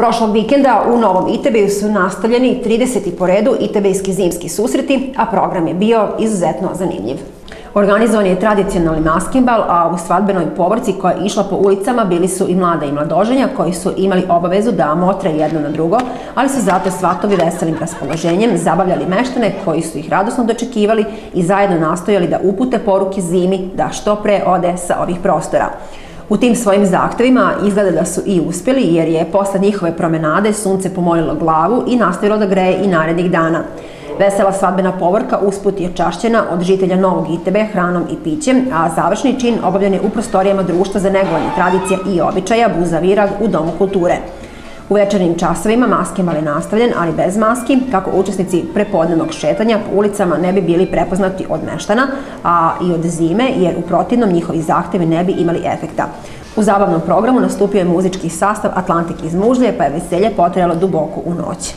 Prošlog vikenda u Novom Itebeju su nastavljeni 30. po redu Itebejski zimski susreti, a program je bio izuzetno zanimljiv. Organizovan je tradicionalni maskimbal, a u svadbenoj povorci koja je išla po ulicama bili su i mlada i mladoženja koji su imali obavezu da motre jedno na drugo, ali su zato svatovi veselim raspoloženjem zabavljali meštane koji su ih radosno dočekivali i zajedno nastojali da upute poruke zimi da što pre ode sa ovih prostora. U tim svojim zahtevima izgleda da su i uspjeli jer je posle njihove promenade sunce pomolilo glavu i nastavilo da greje i narednih dana. Vesela svadbena povorka usput je čašćena od žitelja Novog Itebe hranom i pićem, a završni čin obavljen je u prostorijama društva za negovanje tradicija i običaja Buza Virag u Domu kulture. U večernim časovima maskemal je nastavljen, ali bez maski, kako učesnici prepodnevnog šetanja po ulicama ne bi bili prepoznati od meštana, a i od zime, jer u protivnom njihovi zahtevi ne bi imali efekta. U zabavnom programu nastupio je muzički sastav Atlantik iz Mužlje, pa je veselje potrajalo duboko u noć.